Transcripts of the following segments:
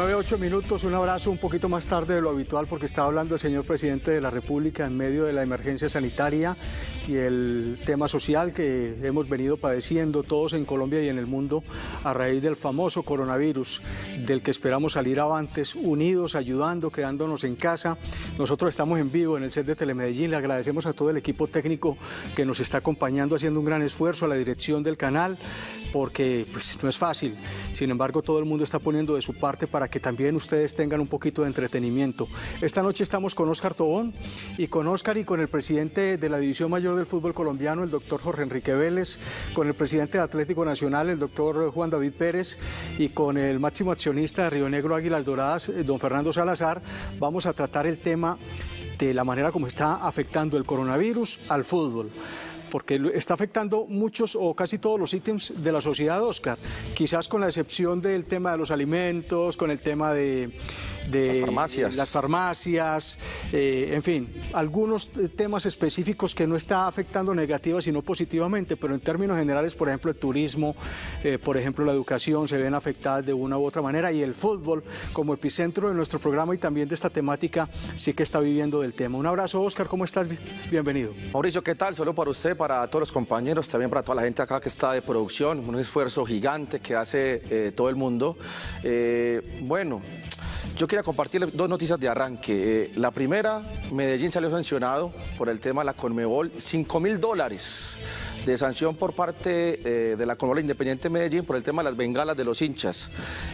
9, 8 minutos, un abrazo un poquito más tarde de lo habitual porque estaba hablando el señor presidente de la República en medio de la emergencia sanitaria y el tema social que hemos venido padeciendo todos en Colombia y en el mundo a raíz del famoso coronavirus, del que esperamos salir avantes, unidos, ayudando, quedándonos en casa. Nosotros estamos en vivo en el set de Telemedellín, le agradecemos a todo el equipo técnico que nos está acompañando haciendo un gran esfuerzo, a la dirección del canal, porque pues, no es fácil. Sin embargo, todo el mundo está poniendo de su parte para que también ustedes tengan un poquito de entretenimiento. Esta noche estamos con Oscar Tobón y con Oscar y con el presidente de la División Mayor del Fútbol Colombiano, el doctor Jorge Enrique Vélez, con el presidente de Atlético Nacional, el doctor Juan David Pérez, y con el máximo accionista de Río Negro Águilas Doradas, eh, don Fernando Salazar. Vamos a tratar el tema de la manera como está afectando el coronavirus al fútbol porque está afectando muchos o casi todos los ítems de la sociedad, Oscar. Quizás con la excepción del tema de los alimentos, con el tema de, las farmacias, las farmacias eh, en fin, algunos temas específicos que no está afectando negativa sino positivamente, pero en términos generales, por ejemplo, el turismo, eh, por ejemplo, la educación se ven afectadas de una u otra manera y el fútbol como epicentro de nuestro programa y también de esta temática sí que está viviendo del tema. Un abrazo, Oscar, ¿cómo estás? Bienvenido. Mauricio, ¿qué tal? Solo para usted, para todos los compañeros, también para toda la gente acá que está de producción, un esfuerzo gigante que hace eh, todo el mundo. bueno, yo quería compartir dos noticias de arranque. Eh, la primera, Medellín salió sancionado por el tema de la Conmebol, 5 mil dólares de sanción por parte eh, de la Conmebol Independiente Medellín por el tema de las bengalas de los hinchas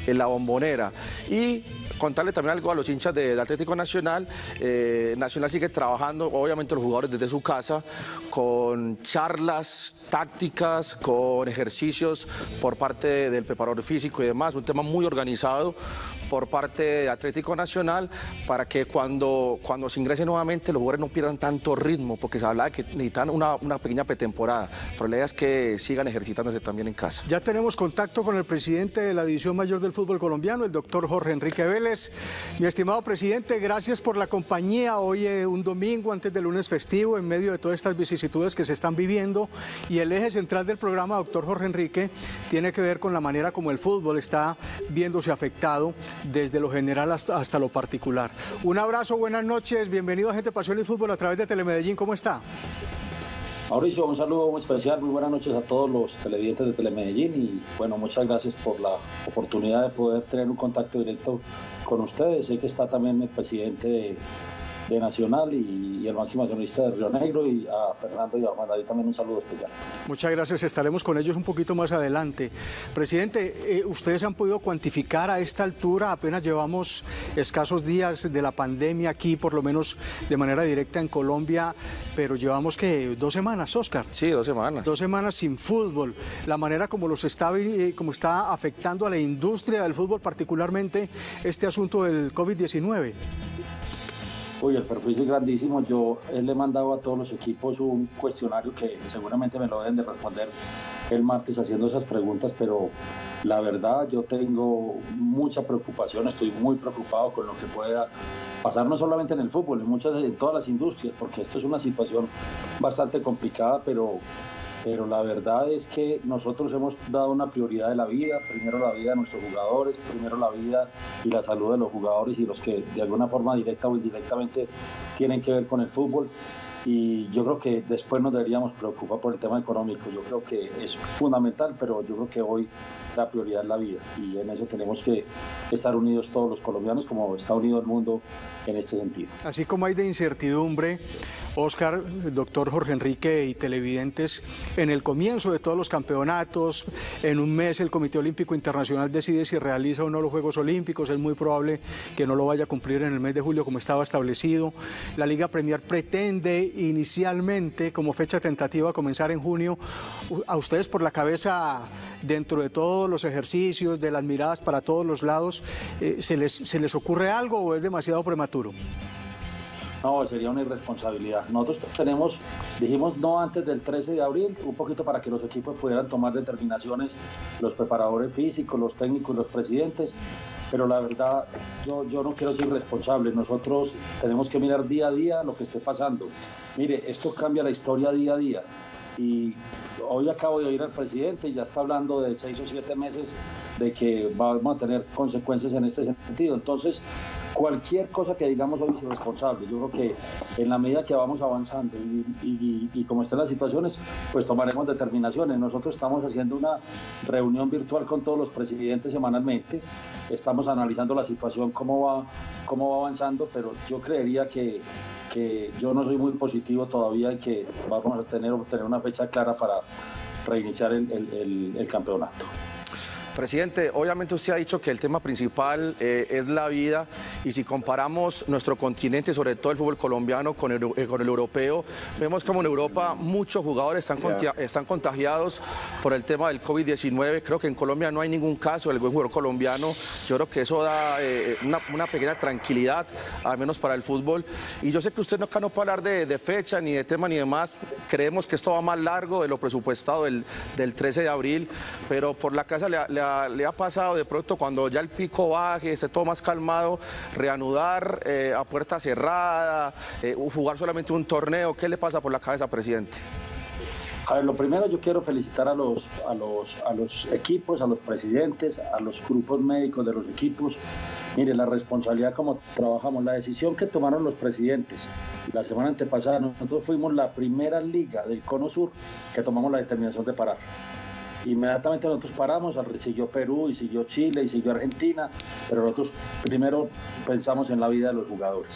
en la bombonera. Y contarle también algo a los hinchas del Atlético Nacional. Eh, Nacional sigue trabajando, obviamente los jugadores desde su casa, con charlas tácticas, con ejercicios por parte del preparador físico y demás, un tema muy organizado por parte de Atlético Nacional para que cuando, cuando se ingrese nuevamente los jugadores no pierdan tanto ritmo, porque se habla de que necesitan una, una pequeña pretemporada, pero la idea es que sigan ejercitándose también en casa. Ya tenemos contacto con el presidente de la División Mayor del Fútbol Colombiano, el doctor Jorge Enrique Vélez. Mi estimado presidente, gracias por la compañía. Hoy es un domingo antes del lunes festivo, en medio de todas estas vicisitudes que se están viviendo. Y el eje central del programa, doctor Jorge Enrique, tiene que ver con la manera como el fútbol está viéndose afectado desde lo general hasta, lo particular. Un abrazo, buenas noches, bienvenido a Gente Pasión y Fútbol a través de Telemedellín, ¿cómo está? Mauricio, un saludo muy especial, muy buenas noches a todos los televidentes de Telemedellín y bueno, muchas gracias por la oportunidad de poder tener un contacto directo con ustedes. Sé que está también el presidente de de Nacional y, el máximo accionista de Río Negro y a Fernando y a Juan David también un saludo especial. Muchas gracias, estaremos con ellos un poquito más adelante. Presidente, eh, ustedes han podido cuantificar a esta altura, apenas llevamos escasos días de la pandemia aquí, por lo menos de manera directa en Colombia, pero llevamos que dos semanas, Oscar. Sí, dos semanas. Dos semanas sin fútbol. La manera como los está, eh, como está afectando a la industria del fútbol, particularmente este asunto del COVID-19. Uy, el perjuicio es grandísimo. Yo le he mandado a todos los equipos un cuestionario que seguramente me lo deben de responder el martes haciendo esas preguntas, pero la verdad yo tengo mucha preocupación, estoy muy preocupado con lo que pueda pasar no solamente en el fútbol, en muchas en todas las industrias, porque esto es una situación bastante complicada, pero pero la verdad es que nosotros hemos dado una prioridad de la vida, primero la vida de nuestros jugadores, primero la vida y la salud de los jugadores y los que de alguna forma directa o indirectamente tienen que ver con el fútbol y yo creo que después nos deberíamos preocupar por el tema económico. Yo creo que es fundamental, pero yo creo que hoy la prioridad es la vida y en eso tenemos que estar unidos todos los colombianos como está unido el mundo en este sentido. Así como hay de incertidumbre, Oscar, doctor Jorge Enrique y televidentes, en el comienzo de todos los campeonatos, en un mes el Comité Olímpico Internacional decide si realiza o no los Juegos Olímpicos, es muy probable que no lo vaya a cumplir en el mes de julio como estaba establecido. La Liga Premier pretende inicialmente como fecha tentativa comenzar en junio. A ustedes por la cabeza, dentro de todos los ejercicios, de las miradas para todos los lados, eh, ¿se, les, ¿se les ocurre algo o es demasiado prematuro? No, sería una irresponsabilidad. Nosotros tenemos, dijimos no antes del 13 de abril, un poquito para que los equipos pudieran tomar determinaciones, los preparadores físicos, los técnicos, los presidentes, pero la verdad yo, yo no quiero ser irresponsable. Nosotros tenemos que mirar día a día lo que esté pasando. Mire, esto cambia la historia día a día. y hoy acabo de oír al presidente y ya está hablando de seis o siete meses de que vamos a tener consecuencias en este sentido. Entonces, cualquier cosa que digamos hoy es irresponsable. Yo creo que en la medida que vamos avanzando y, como estén las situaciones, pues tomaremos determinaciones. Nosotros estamos haciendo una reunión virtual con todos los presidentes semanalmente. Estamos analizando la situación, cómo va, cómo va avanzando, pero yo creería que, que yo no soy muy positivo todavía y que vamos a tener, tener una fecha clara para reiniciar el campeonato. Presidente, obviamente usted ha dicho que el tema principal eh, es la vida y si comparamos nuestro continente, sobre todo el fútbol colombiano con el, eh, con el europeo, vemos como en Europa muchos jugadores están, están contagiados por el tema del COVID-19. Creo que en Colombia no hay ningún caso del buen jugador colombiano. Yo creo que eso da eh, una, pequeña tranquilidad, al menos para el fútbol. Y yo sé que usted no, acá no puede hablar de, fecha, ni de tema, ni demás. Creemos que esto va más largo de lo presupuestado del, 13 de abril, pero por la casa le, le le ha pasado de pronto cuando ya el pico baje, esté todo más calmado, reanudar eh, a puerta cerrada, eh, jugar solamente un torneo? ¿Qué le pasa por la cabeza, presidente? A ver, lo primero yo quiero felicitar a los, a los, a los equipos, a los presidentes, a los grupos médicos de los equipos. Mire, la responsabilidad como trabajamos, la decisión que tomaron los presidentes la semana antepasada, nosotros fuimos la primera liga del Cono Sur que tomamos la determinación de parar. Inmediatamente nosotros paramos, siguió Perú y siguió Chile y siguió Argentina, pero nosotros primero pensamos en la vida de los jugadores.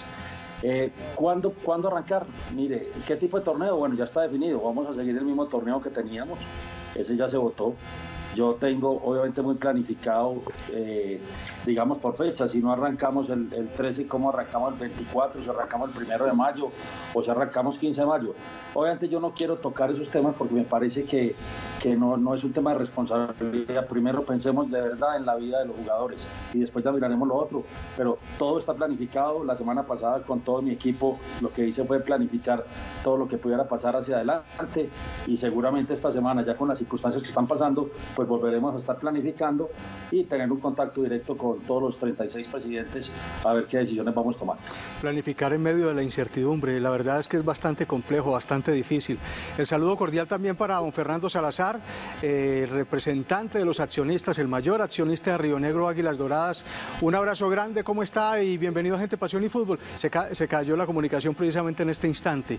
Eh, ¿cuándo, ¿Cuándo arrancar? Mire, ¿qué tipo de torneo? Bueno, ya está definido, vamos a seguir el mismo torneo que teníamos, ese ya se votó. Yo tengo obviamente muy planificado, eh, digamos por fecha, si no arrancamos el, el, 13, ¿cómo arrancamos el 24? Si arrancamos el 1 de mayo o si arrancamos 15 de mayo. Obviamente yo no quiero tocar esos temas porque me parece que, que no, no es un tema de responsabilidad. Primero pensemos de verdad en la vida de los jugadores y después ya miraremos lo otro. Pero todo está planificado. La semana pasada con todo mi equipo lo que hice fue planificar todo lo que pudiera pasar hacia adelante y seguramente esta semana ya con las circunstancias que están pasando pues volveremos a estar planificando y tener un contacto directo con todos los 36 presidentes a ver qué decisiones vamos a tomar. Planificar en medio de la incertidumbre, la verdad es que es bastante complejo, bastante difícil. El saludo cordial también para don Fernando Salazar, eh, representante de los accionistas, el mayor accionista de Río Negro Águilas Doradas. Un abrazo grande, ¿cómo está? Y bienvenido a Gente Pasión y Fútbol. Se, se cayó la comunicación precisamente en este instante.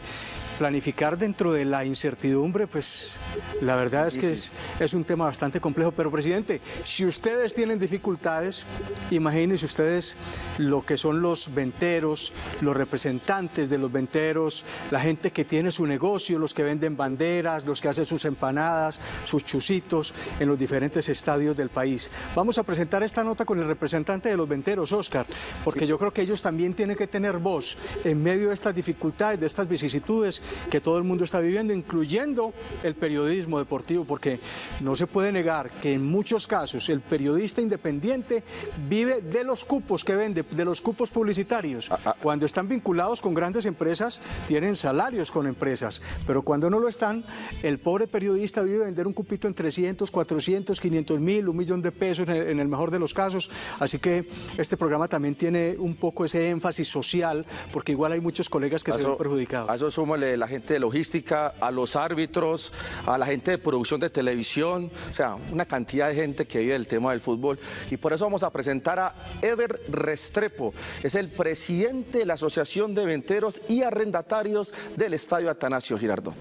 Planificar dentro de la incertidumbre, pues la verdad es que es, es un tema bastante complejo. Pero, presidente, si ustedes tienen dificultades, imagínense ustedes lo que son los venteros, los representantes de los venteros, la gente que tiene su negocio, los que venden banderas, los que hacen sus empanadas, sus chusitos en los diferentes estadios del país. Vamos a presentar esta nota con el representante de los venteros, Oscar, porque yo creo que ellos también tienen que tener voz en medio de estas dificultades, de estas vicisitudes que todo el mundo está viviendo, incluyendo el periodismo deportivo, porque no se puede negar que en muchos casos el periodista independiente vive de los cupos que vende, de los cupos publicitarios. Ah, ah. Cuando están vinculados con grandes empresas, tienen salarios con empresas, pero cuando no lo están, el pobre periodista vive vender un cupito en 300, 400, 500 mil, un millón de pesos en el, mejor de los casos. Así que este programa también tiene un poco ese énfasis social, porque igual hay muchos colegas que se ven perjudicados. A eso súmale la gente de logística, a los árbitros, a la gente de producción de televisión, o sea, una cantidad de gente que vive el tema del fútbol. Y por eso vamos a presentar a Ever Restrepo, es el presidente de la Asociación de Venteros y Arrendatarios del Estadio Atanasio Girardot.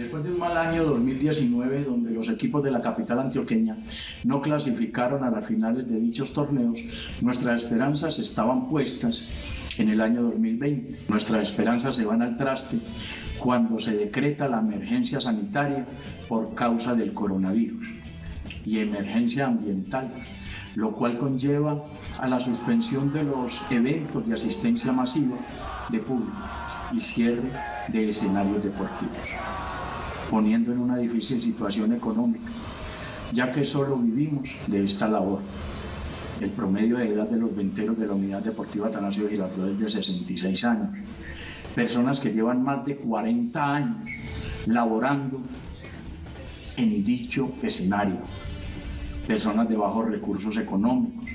Después de un mal año 2019, donde los equipos de la capital antioqueña no clasificaron a las finales de dichos torneos, nuestras esperanzas estaban puestas en el año 2020. Nuestras esperanzas se van al traste cuando se decreta la emergencia sanitaria por causa del coronavirus y emergencia ambiental, lo cual conlleva a la suspensión de los eventos de asistencia masiva de público y cierre de escenarios deportivos poniendo en una difícil situación económica, ya que solo vivimos de esta labor. El promedio de edad de los venteros de la Unidad Deportiva Atanasio Girardot es de 66 años. Personas que llevan más de 40 años laborando en dicho escenario. Personas de bajos recursos económicos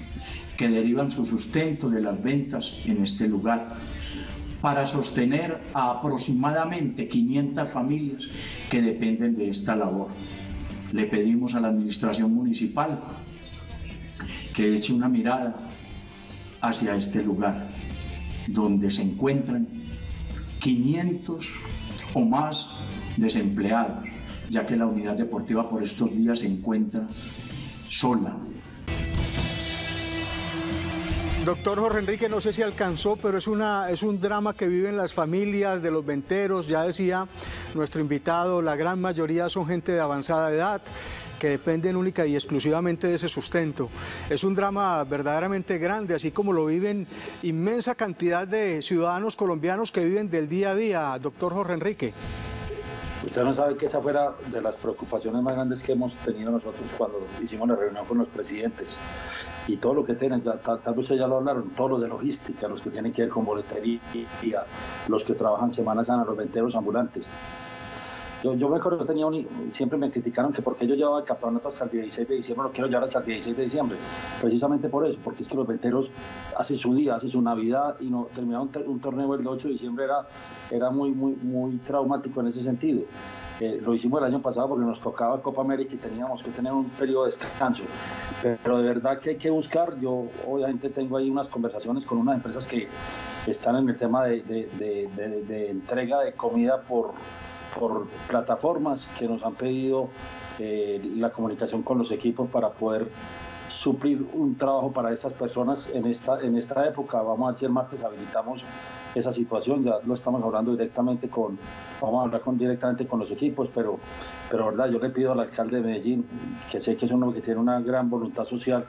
que derivan su sustento de las ventas en este lugar para sostener a aproximadamente 500 familias que dependen de esta labor. Le pedimos a la administración municipal que eche una mirada hacia este lugar donde se encuentran 500 o más desempleados, ya que la unidad deportiva por estos días se encuentra sola. Doctor Jorge Enrique, no sé si alcanzó, pero es, una, es un drama que viven las familias de los venteros. Ya decía nuestro invitado, la gran mayoría son gente de avanzada edad que dependen única y exclusivamente de ese sustento. Es un drama verdaderamente grande, así como lo viven inmensa cantidad de ciudadanos colombianos que viven del día a día. Doctor Jorge Enrique. Usted no sabe que esa fuera de las preocupaciones más grandes que hemos tenido nosotros cuando hicimos la reunión con los presidentes. Y todo lo que tienen, tal, vez ya lo hablaron, todo lo de logística, los que tienen que ver con boletería, los que trabajan Semana Sana, los venteros ambulantes. Yo, yo me acuerdo tenía un, siempre me criticaron que porque yo llevaba el campeonato hasta el 16 de diciembre, lo quiero llevar hasta el 16 de diciembre. Precisamente por eso, porque es que los venteros hacen su día, hacen su Navidad y no terminar un, torneo el 8 de diciembre era, era muy, muy, muy traumático en ese sentido. Eh, lo hicimos el año pasado porque nos tocaba Copa América y teníamos que tener un periodo de descanso. Pero de verdad que hay que buscar, yo obviamente tengo ahí unas conversaciones con unas empresas que están en el tema de, de entrega de comida por, por plataformas que nos han pedido eh, la comunicación con los equipos para poder suplir un trabajo para estas personas en esta, en esta época. Vamos a si el martes habilitamos esa situación, ya lo estamos hablando directamente con, vamos a hablar con, directamente con los equipos, pero, pero verdad, yo le pido al alcalde de Medellín, que sé que es uno que tiene una gran voluntad social,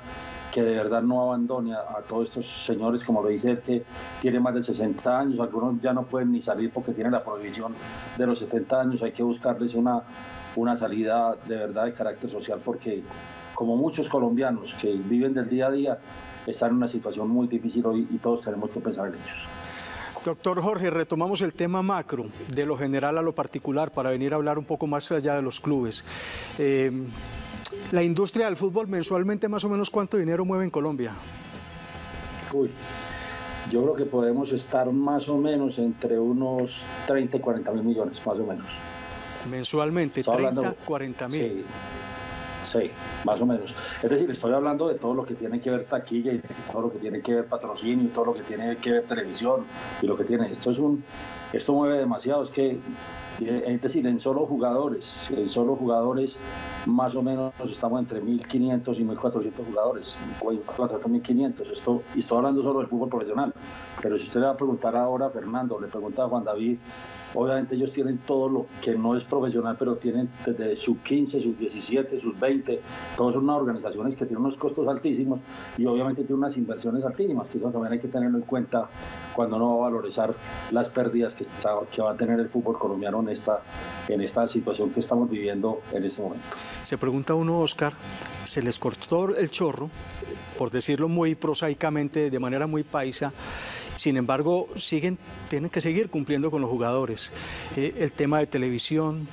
que de verdad no abandone a, todos estos señores, como lo dice que tiene más de 60 años, algunos ya no pueden ni salir porque tienen la prohibición de los 70 años, hay que buscarles una, una salida de verdad de carácter social porque como muchos colombianos que viven del día a día, están en una situación muy difícil hoy y todos tenemos que pensar en ellos. Doctor Jorge, retomamos el tema macro, de lo general a lo particular, para venir a hablar un poco más allá de los clubes. Eh, la industria del fútbol mensualmente más o menos cuánto dinero mueve en Colombia? Uy, yo creo que podemos estar más o menos entre unos 30 y 40 mil millones, más o menos. Mensualmente, 30, 40 mil. Sí, más o menos. Es decir, estoy hablando de todo lo que tiene que ver taquilla y todo lo que tiene que ver patrocinio y todo lo que tiene que ver televisión y lo que tiene. Esto es un, esto mueve demasiado. Es que, es decir, en solo jugadores, en solo jugadores, más o menos estamos entre 1.500 y 1.400 jugadores, o 1.500. Esto, y estoy hablando solo del fútbol profesional. Pero si usted le va a preguntar ahora Fernando, le pregunta a Juan David, Obviamente ellos tienen todo lo que no es profesional, pero tienen desde sub 15, sub 17, sub 20, todas son unas organizaciones que tienen unos costos altísimos y obviamente tienen unas inversiones altísimas, que eso también hay que tenerlo en cuenta cuando uno va a valorizar las pérdidas que, que va a tener el fútbol colombiano en esta, en esta situación que estamos viviendo en este momento. Se pregunta uno, Oscar, ¿se les cortó el chorro, por decirlo muy prosaicamente, de manera muy paisa? Sin embargo, siguen, tienen que seguir cumpliendo con los jugadores. Eh, el tema de televisión,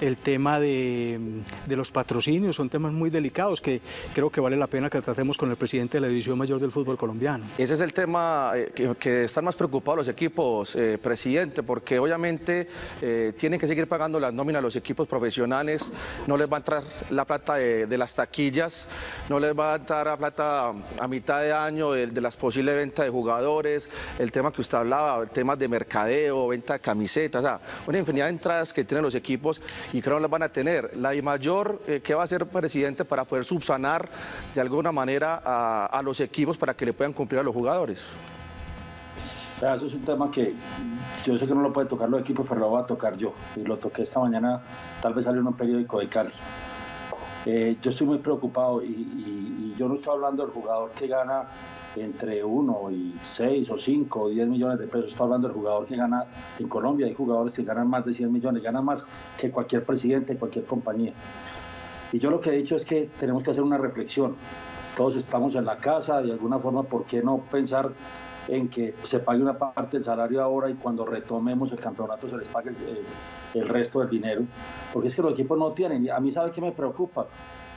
el tema de, los patrocinios, son temas muy delicados que creo que vale la pena que tratemos con el presidente de la División Mayor del Fútbol Colombiano. Ese es el tema eh, que, están más preocupados los equipos, eh, presidente, porque obviamente eh, tienen que seguir pagando las nóminas a los equipos profesionales, no les va a entrar la plata de, las taquillas, no les va a entrar la plata a mitad de año de, de las posibles ventas de jugadores, el tema que usted hablaba, el tema de mercadeo, venta de camisetas, o sea, una infinidad de entradas que tienen los equipos y creo que las van a tener. La I mayor, eh, ¿qué va a hacer presidente para poder subsanar de alguna manera a, los equipos para que le puedan cumplir a los jugadores? Eso es un tema que yo sé que no lo puede tocar los equipos, pero lo voy a tocar yo. Y lo toqué esta mañana, tal vez salió en un periódico de Cali. Eh, yo estoy muy preocupado y, yo no estoy hablando del jugador que gana entre 1 y 6 o 5 o 10 millones de pesos. Estoy hablando del jugador que gana en Colombia. Hay jugadores que ganan más de 100 millones, ganan más que cualquier presidente, cualquier compañía. Y yo lo que he dicho es que tenemos que hacer una reflexión. Todos estamos en la casa, de alguna forma, ¿por qué no pensar en que se pague una parte del salario ahora y cuando retomemos el campeonato se les pague el resto del dinero, porque es que los equipos no tienen. A mí, ¿sabe qué me preocupa?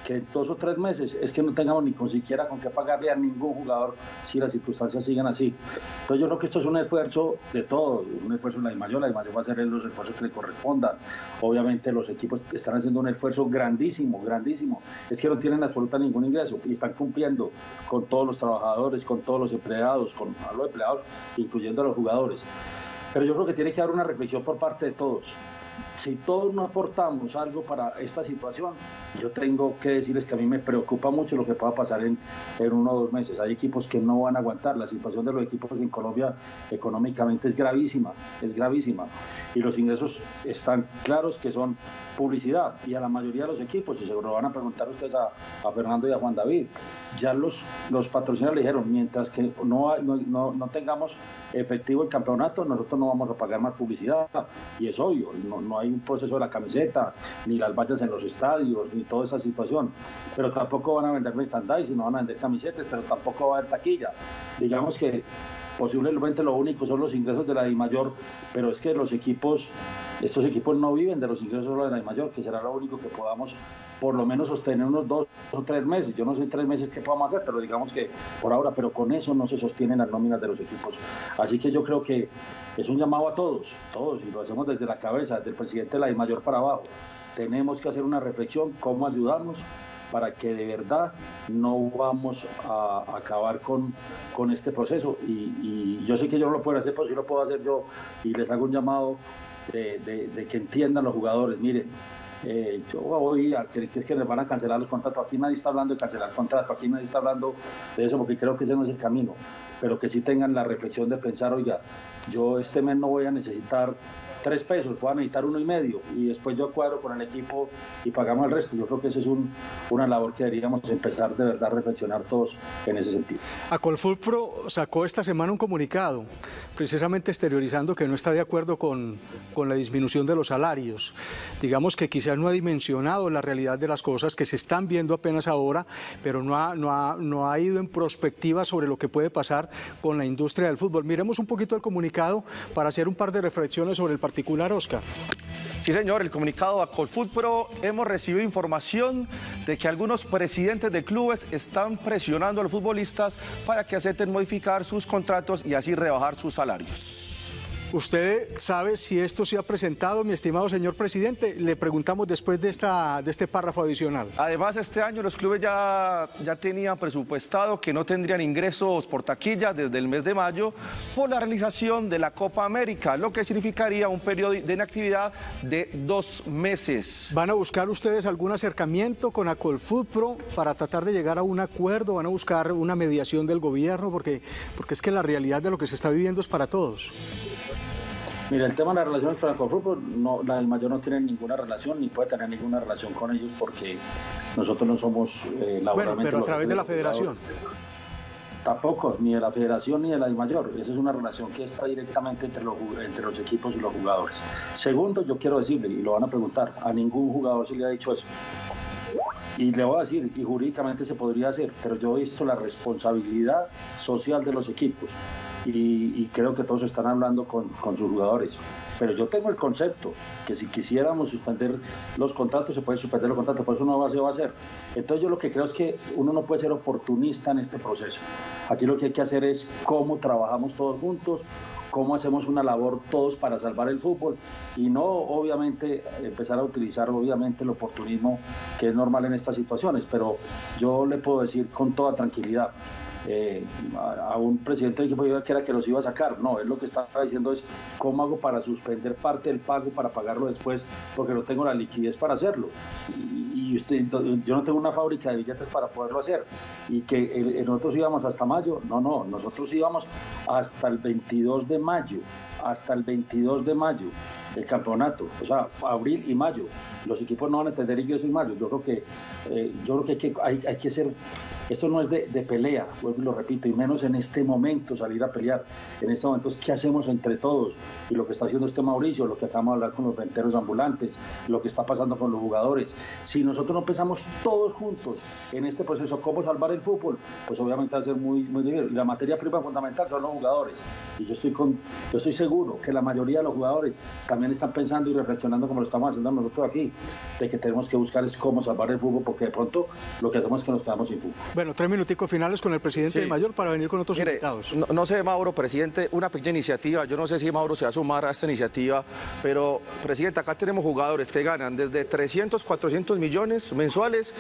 Que en dos o tres meses es que no tengamos ni con siquiera con qué pagarle a ningún jugador si las circunstancias siguen así. Entonces yo creo que esto es un esfuerzo de todos, un esfuerzo en la mayor, la mayor va a hacer los esfuerzos que le correspondan. Obviamente los equipos están haciendo un esfuerzo grandísimo, grandísimo. Es que no tienen absoluta ningún ingreso y están cumpliendo con todos los trabajadores, con todos los empleados, con los empleados, incluyendo a los jugadores. Pero yo creo que tiene que haber una reflexión por parte de todos si todos no aportamos algo para esta situación, yo tengo que decirles que a mí me preocupa mucho lo que pueda pasar en, en, uno o dos meses. Hay equipos que no van a aguantar. La situación de los equipos en Colombia económicamente es gravísima, es gravísima. Y los ingresos están claros que son publicidad. Y a la mayoría de los equipos, y seguro van a preguntar ustedes a, a Fernando y a Juan David, ya los, los patrocinadores le dijeron, mientras que no, no, no, tengamos efectivo el campeonato, nosotros no vamos a pagar más publicidad. Y es obvio, no, no hay un proceso de la camiseta, ni las vallas en los estadios, ni toda esa situación. Pero tampoco van a vender merchandising, no van a vender camisetas, pero tampoco va a haber taquilla. Digamos que posiblemente lo único son los ingresos de la mayor, pero es que los equipos, estos equipos no viven de los ingresos de la mayor, que será lo único que podamos por lo menos sostener unos dos o tres meses. Yo no sé tres meses qué podamos hacer, pero digamos que por ahora, pero con eso no se sostienen las nóminas de los equipos. Así que yo creo que es un llamado a todos, todos, y lo hacemos desde la cabeza, desde el presidente de la I mayor para abajo. Tenemos que hacer una reflexión, cómo ayudamos para que de verdad no vamos a acabar con, con este proceso. Y, yo sé que yo no lo puedo hacer, pero sí lo puedo hacer yo y les hago un llamado de, de que entiendan los jugadores. Miren, eh, yo voy a que, es que les van a cancelar los contratos. Aquí nadie está hablando de cancelar contratos, aquí nadie está hablando de eso porque creo que ese no es el camino. Pero que sí tengan la reflexión de pensar, oiga, yo este mes no voy a necesitar tres pesos, puedan necesitar uno y medio y después yo cuadro con el equipo y pagamos el resto. Yo creo que esa es un, una labor que deberíamos empezar de verdad a reflexionar todos en ese sentido. Pro sacó esta semana un comunicado precisamente exteriorizando que no está de acuerdo con, con la disminución de los salarios. Digamos que quizás no ha dimensionado la realidad de las cosas que se están viendo apenas ahora, pero no ha, no ha, no ha ido en prospectiva sobre lo que puede pasar con la industria del fútbol. Miremos un poquito el comunicado para hacer un par de reflexiones sobre el partido particular, Oscar. Sí, señor, el comunicado a Pro hemos recibido información de que algunos presidentes de clubes están presionando a los futbolistas para que acepten modificar sus contratos y así rebajar sus salarios. ¿Usted sabe si esto se ha presentado, mi estimado señor presidente? Le preguntamos después de, esta, de este párrafo adicional. Además, este año los clubes ya, ya tenían presupuestado que no tendrían ingresos por taquilla desde el mes de mayo por la realización de la Copa América, lo que significaría un periodo de inactividad de dos meses. ¿Van a buscar ustedes algún acercamiento con Pro para tratar de llegar a un acuerdo? ¿Van a buscar una mediación del gobierno? Porque, porque es que la realidad de lo que se está viviendo es para todos. Mira, el tema de las relaciones con el fútbol, no, la del mayor no tiene ninguna relación ni puede tener ninguna relación con ellos porque nosotros no somos eh, laboralmente... Bueno, pero a través de la federación. Tampoco, ni de la federación ni de la del mayor. Esa es una relación que está directamente entre los, entre los equipos y los jugadores. Segundo, yo quiero decirle, y lo van a preguntar, a ningún jugador se le ha dicho eso. Y le voy a decir, y jurídicamente se podría hacer, pero yo he visto la responsabilidad social de los equipos y, creo que todos están hablando con, sus jugadores. Pero yo tengo el concepto que si quisiéramos suspender los contratos, se puede suspender los contratos, por eso no se va a hacer. Entonces yo lo que creo es que uno no puede ser oportunista en este proceso. Aquí lo que hay que hacer es cómo trabajamos todos juntos, cómo hacemos una labor todos para salvar el fútbol y no obviamente empezar a utilizar obviamente el oportunismo que es normal en estas situaciones, pero yo le puedo decir con toda tranquilidad, eh, a, un presidente del equipo que era que los iba a sacar. No, él lo que estaba diciendo es cómo hago para suspender parte del pago para pagarlo después porque no tengo la liquidez para hacerlo. Usted, yo no tengo una fábrica de billetes para poderlo hacer. Y que nosotros íbamos hasta mayo. No, no, nosotros íbamos hasta el 22 de mayo. Hasta el 22 de mayo el campeonato, o sea, abril y mayo. Los equipos no van a entender y yo soy mayo. Yo creo que, eh, yo creo que hay hay, hay que ser esto no es de, pelea, vuelvo y lo repito, y menos en este momento salir a pelear. En este momento, ¿qué hacemos entre todos? Y lo que está haciendo este Mauricio, lo que acabamos de hablar con los venteros ambulantes, lo que está pasando con los jugadores. Si nosotros no pensamos todos juntos en este proceso, cómo salvar el fútbol, pues obviamente va a ser muy, muy difícil. Y la materia prima fundamental son los jugadores. Y yo estoy, con, yo estoy seguro que la mayoría de los jugadores también están pensando y reflexionando como lo estamos haciendo nosotros aquí, de que tenemos que buscar es cómo salvar el fútbol, porque de pronto lo que hacemos es que nos quedamos sin fútbol. Bueno, tres minuticos finales con el presidente Sí. Mayor para venir con otros Mire, invitados. No, no sé, Mauro, presidente, una pequeña iniciativa. Yo no sé si Mauro se va a sumar a esta iniciativa, pero, presidente, acá tenemos jugadores que ganan desde 300, 400 millones mensuales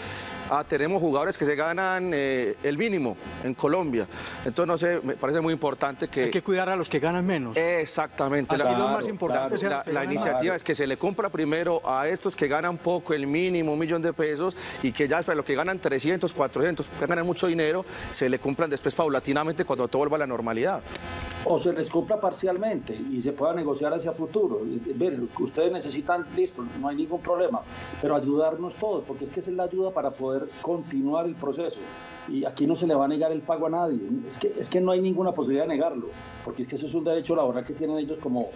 a tenemos jugadores que se ganan eh, el mínimo en Colombia. Entonces, no sé, me parece muy importante que... Hay que cuidar a los que ganan menos. Exactamente. Así la- más claro. sean la, iniciativa es que se le cumpla primero a estos que ganan poco, el mínimo, un millón de pesos, y que ya después los que ganan 300, 400, que ganan mucho dinero, se le cumplan después paulatinamente cuando todo vuelva a la normalidad. o se les cumpla parcialmente y se pueda negociar hacia futuro. Ver, ustedes necesitan, listo, no hay ningún problema, pero ayudarnos todos, porque es que esa es la ayuda para poder continuar el proceso. Y aquí no se le va a negar el pago a nadie. Es que, es que no hay ninguna posibilidad de negarlo, porque es que eso es un derecho laboral que tienen ellos como,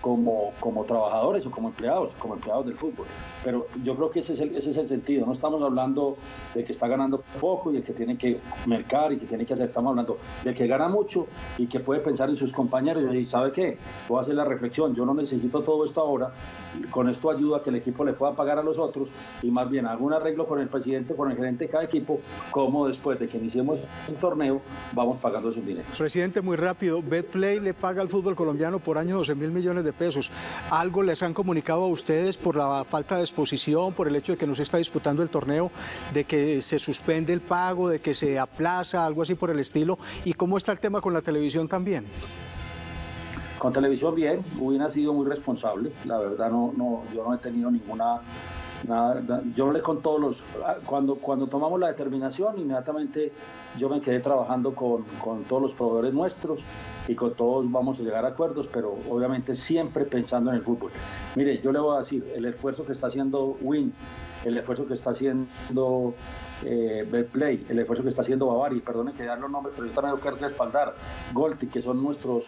como, como trabajadores o como empleados, como empleados del fútbol. Pero yo creo que ese es, el, ese es el sentido. No estamos hablando de que está ganando poco y el que tiene que mercar y que tiene que hacer. Estamos hablando del que gana mucho y que puede pensar en sus compañeros y sabe qué, voy a hacer la reflexión. Yo no necesito todo esto ahora. Con esto ayuda a que el equipo le pueda pagar a los otros y más bien un arreglo con el presidente, con el gerente de cada equipo, como después de que iniciemos el torneo vamos pagando esos dineros. Presidente, muy rápido, Betplay le paga al fútbol colombiano por año 12 mil millones de pesos. ¿Algo les han comunicado a ustedes por la falta de exposición, por el hecho de que no se está disputando el torneo, de que se suspende el pago, de que se aplaza, algo así por el estilo? ¿Y cómo está el tema con la televisión también? Con televisión bien, Win ha sido muy responsable, la verdad no, no, yo no he tenido ninguna, nada, na- yo hablé con todos los, ah, cuando, cuando tomamos la determinación, inmediatamente yo me quedé trabajando con, con todos los proveedores nuestros y con todos vamos a llegar a acuerdos, pero obviamente siempre pensando en el fútbol. Mire, yo le voy a decir, el esfuerzo que está haciendo Win, el esfuerzo que está haciendo eh, Betplay, el esfuerzo que está haciendo Bavari, perdone que dar los nombres, pero yo también tengo que respaldar, Golti, que son nuestros,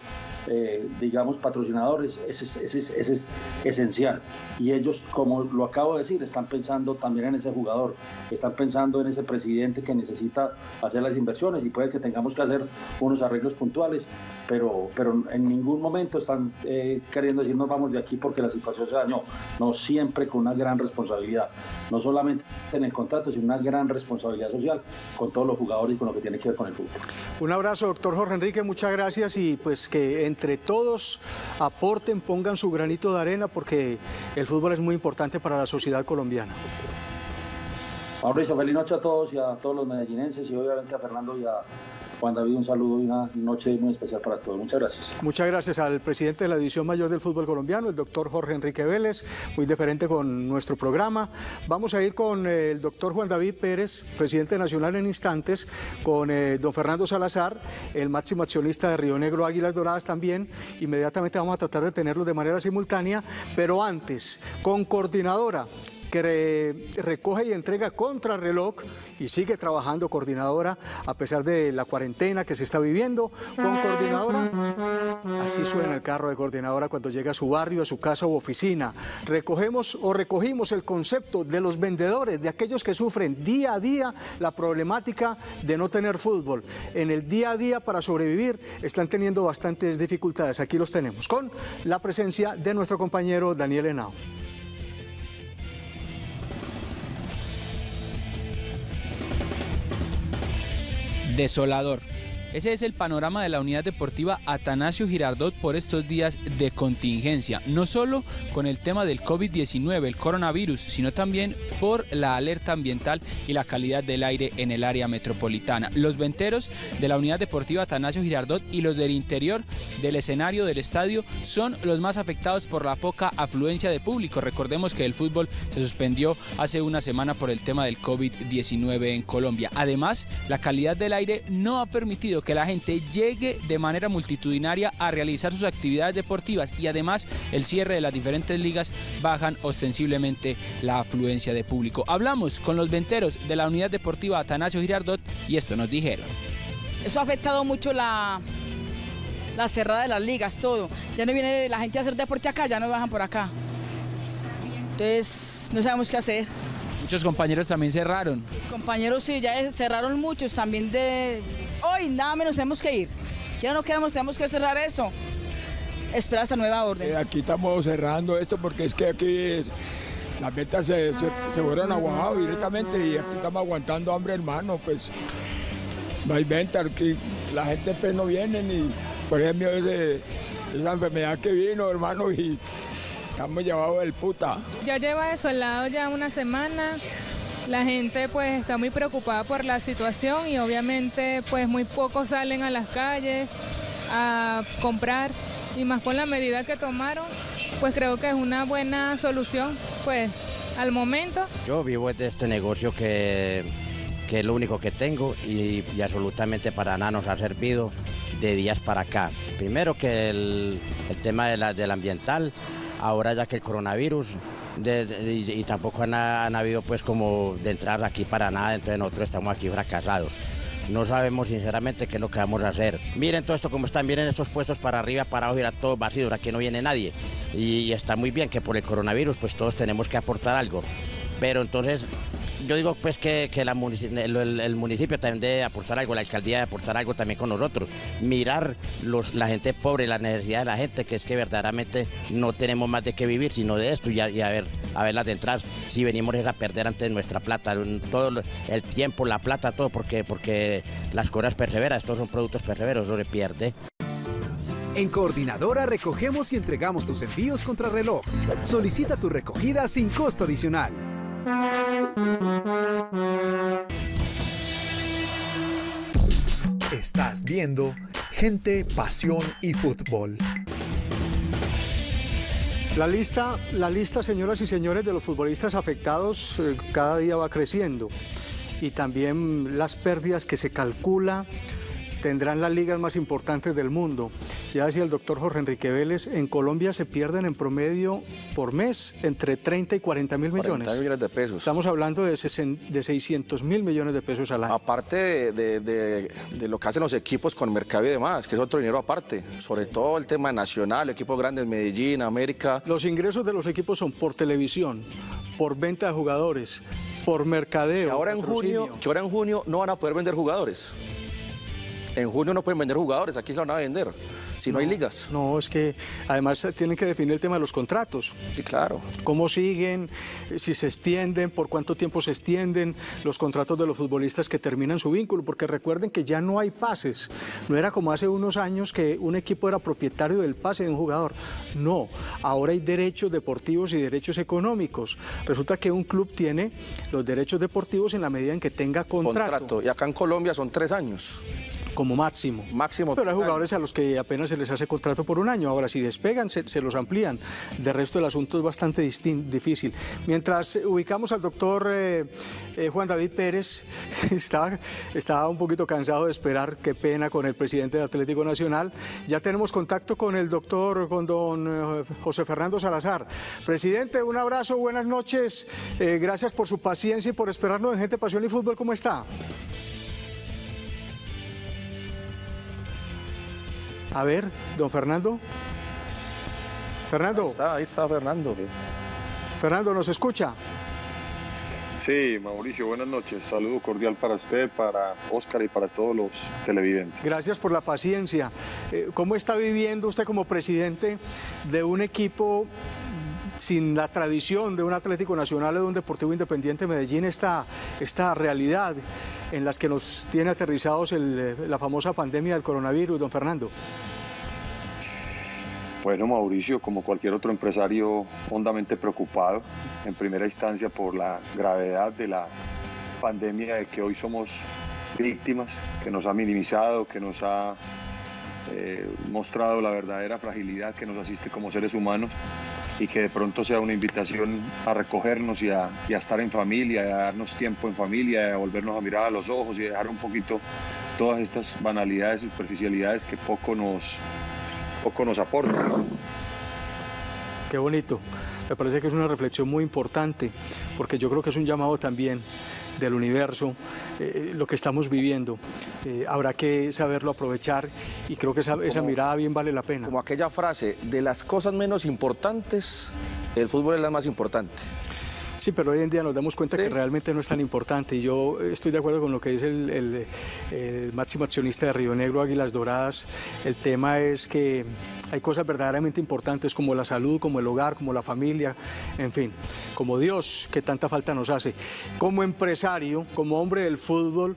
eh, digamos, patrocinadores, es- es- ese es esencial. Y ellos, como lo acabo de decir, están pensando también en ese jugador, están pensando en ese presidente que necesita hacer las inversiones y puede que tengamos que hacer unos arreglos puntuales, pero, pero en ningún momento están eh, queriendo decir nos vamos de aquí porque la situación se dañó. No, siempre con una gran responsabilidad, no solamente en el contrato, sino una gran responsabilidad social con todos los jugadores y con lo que tiene que ver con el fútbol. Un abrazo, doctor Jorge Enrique, muchas gracias y pues que entre todos aporten, pongan su granito de arena porque el fútbol es muy importante para la sociedad colombiana. Mauricio, feliz noche a todos y a todos los medellinenses y obviamente a Fernando y a Juan David un saludo y una noche muy especial para todos. Muchas gracias. Muchas gracias al presidente de la División Mayor del Fútbol Colombiano, el doctor Jorge Enrique Vélez, muy diferente con nuestro programa. Vamos a ir con eh, el doctor Juan David Pérez, presidente nacional en instantes, con eh, don Fernando Salazar, el máximo accionista de Río Negro Águilas Doradas también. Inmediatamente vamos a tratar de tenerlos de manera simultánea, pero antes, con coordinadora que re- recoge y entrega contrarreloj y sigue trabajando coordinadora a pesar de la cuarentena que se está viviendo con coordinadora. Así suena el carro de coordinadora cuando llega a su barrio, a su casa u oficina. Recogemos o recogimos el concepto de los vendedores, de aquellos que sufren día a día la problemática de no tener fútbol. En el día a día para sobrevivir están teniendo bastantes dificultades. Aquí los tenemos con la presencia de nuestro compañero Daniel Henao. Desolador. Ese es el panorama de la unidad deportiva Atanasio Girardot por estos días de contingencia, no solo con el tema del COVID-19, el coronavirus, sino también por la alerta ambiental y la calidad del aire en el área metropolitana. Los venteros de la unidad deportiva Atanasio Girardot y los del interior del escenario del estadio son los más afectados por la poca afluencia de público. Recordemos que el fútbol se suspendió hace una semana por el tema del COVID-19 en Colombia. Además, la calidad del aire no ha permitido que la gente llegue de manera multitudinaria a realizar sus actividades deportivas y además el cierre de las diferentes ligas bajan ostensiblemente la afluencia de público. Hablamos con los venteros de la unidad deportiva Atanasio Girardot y esto nos dijeron. Eso ha afectado mucho la, la cerrada de las ligas, todo. Ya no viene la gente a hacer deporte acá, ya no bajan por acá. Entonces, no sabemos qué hacer. Muchos compañeros también cerraron. Compañeros, sí, ya cerraron muchos también de... Hoy nada menos tenemos que ir. Ya no queremos, tenemos que cerrar esto. espera esta nueva orden? Eh, aquí estamos cerrando esto porque es que aquí las ventas se, se, fueron aguajadas directamente y aquí estamos aguantando hambre, hermano. Pues no hay venta, aquí la gente pues no viene ni, por ejemplo, esa enfermedad que vino, hermano, y estamos llevados del puta. Yo llevo desolado ya una semana. La gente pues está muy preocupada por la situación y obviamente pues muy pocos salen a las calles a comprar y más con la medida que tomaron, pues creo que es una buena solución pues al momento. Yo vivo de este negocio que, que es lo único que tengo y, absolutamente para nada nos ha servido de días para acá. Primero que el, tema de la, del ambiental, ahora ya que el coronavirus y, tampoco han, habido pues como de entrar aquí para nada, entonces nosotros estamos aquí fracasados. No sabemos sinceramente qué es lo que vamos a hacer. Miren todo esto como están, miren estos puestos para arriba, para abajo, era todo vacío, aquí no viene nadie. Y, está muy bien que por el coronavirus pues todos tenemos que aportar algo. Pero entonces yo digo pues que, el, municipio también debe aportar algo, la alcaldía debe aportar algo también con nosotros. Mirar los, la gente pobre, la necesidad de la gente, que es que verdaderamente no tenemos más de qué vivir, sino de esto y a, ver, a verlas de entrar. Si venimos a perder antes nuestra plata, todo el tiempo, la plata, todo, porque, porque las cosas perseveran, estos son productos perseveros, no se pierde. En Coordinadora recogemos y entregamos tus envíos contra reloj. Solicita tu recogida sin costo adicional. Estás viendo Gente, Pasión y Fútbol. La lista, la lista, señoras y señores, de los futbolistas afectados eh, cada día va creciendo y también las pérdidas que se calcula tendrán las ligas más importantes del mundo. Ya decía el doctor Jorge Enrique Vélez, en Colombia se pierden en promedio por mes entre 30 y 40 mil millones. 40 millones de pesos. Estamos hablando de, de 600 mil millones de pesos al año. Aparte de, lo que hacen los equipos con mercado y demás, que es otro dinero aparte, sobre todo el tema nacional, equipos grandes, Medellín, América. Los ingresos de los equipos son por televisión, por venta de jugadores, por mercadeo. ahora en junio, que ahora en junio no van a poder vender jugadores. En junio no pueden vender jugadores, aquí se van a vender si no, hay ligas. No, es que además tienen que definir el tema de los contratos. Sí, claro. Cómo siguen, si se extienden, por cuánto tiempo se extienden los contratos de los futbolistas que terminan su vínculo, porque recuerden que ya no hay pases. No era como hace unos años que un equipo era propietario del pase de un jugador. No, ahora hay derechos deportivos y derechos económicos. Resulta que un club tiene los derechos deportivos en la medida en que tenga contrato. contrato. Y acá en Colombia son tres años como máximo. Máximo. Pero hay jugadores a los que apenas se les hace contrato por un año. Ahora, si despegan, se, los amplían. De resto, el asunto es bastante difícil. Mientras ubicamos al doctor eh, eh, Juan David Pérez, estaba, estaba un poquito cansado de esperar, qué pena, con el presidente de Atlético Nacional. Ya tenemos contacto con el doctor, con don eh, José Fernando Salazar. Presidente, un abrazo, buenas noches. gracias por su paciencia y por esperarnos en Gente, Pasión y Fútbol. ¿Cómo está? A ver, don Fernando. Fernando. Ahí está, ahí está Fernando. Fernando, ¿nos escucha? Sí, Mauricio, buenas noches. Saludo cordial para usted, para Oscar y para todos los televidentes. Gracias por la paciencia. Eh, ¿Cómo está viviendo usted como presidente de un equipo sin la tradición de un Atlético Nacional o de un Deportivo Independiente Medellín esta, esta realidad en las que nos tiene aterrizados la famosa pandemia del coronavirus, don Fernando? Bueno, Mauricio, como cualquier otro empresario, hondamente preocupado, en primera instancia por la gravedad de la pandemia de que hoy somos víctimas, que nos ha minimizado, que nos ha eh, mostrado la verdadera fragilidad que nos asiste como seres humanos y que de pronto sea una invitación a recogernos y a, estar en familia, a darnos tiempo en familia, a volvernos a mirar a los ojos y dejar un poquito todas estas banalidades, superficialidades que poco nos, poco nos aportan. Qué bonito. Me parece que es una reflexión muy importante, porque yo creo que es un llamado también del universo, eh, lo que estamos viviendo. Eh, habrá que saberlo aprovechar y creo que esa, esa, mirada bien vale la pena. Como aquella frase, de las cosas menos importantes, el fútbol es la más importante. Sí, pero hoy en día nos damos cuenta que realmente no es tan importante y yo estoy de acuerdo con lo que dice el, máximo accionista de Río Negro, Águilas Doradas. El tema es que hay cosas verdaderamente importantes como la salud, como el hogar, como la familia, en fin, como Dios que tanta falta nos hace. Como empresario, como hombre del fútbol,